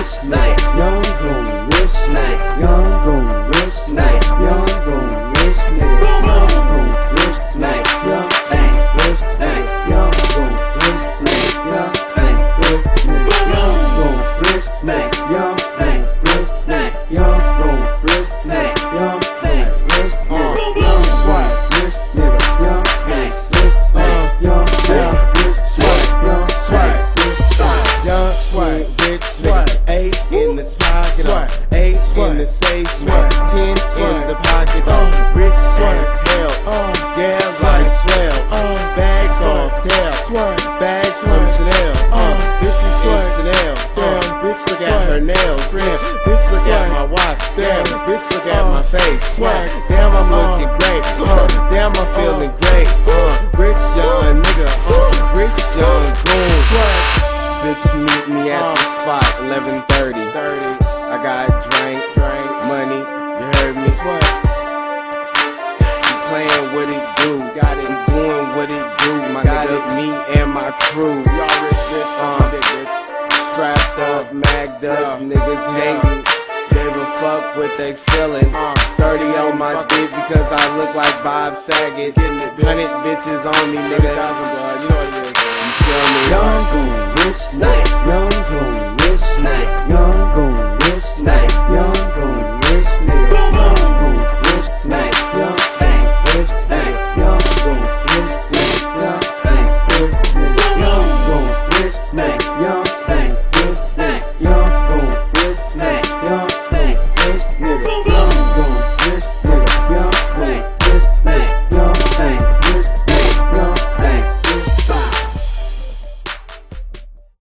rich nigga. Young nigga. Young safe, swag, ten in the pocket, uh, rich swag, hell, uh, yeah, like swell, uh, bags off tail, swag, bags from Chanel, uh, bitches swag, Chanel, damn, bitch look at her nails, damn, bitch look at my watch, damn, bitch look at my face, swag, damn, I'm looking great, uh, damn, I'm feeling great, uh, rich young nigga, uh, rich young goon. Bitch, meet me at the spot, 11:30. I got drink, what it do, my nigga. Me and my crew. Y'all rich, rich, uh, strapped up, magged up, niggas hating. Give a fuck what they feeling. 30 on my dick because I look like Bob Saget. Hundred bitches on me, nigga.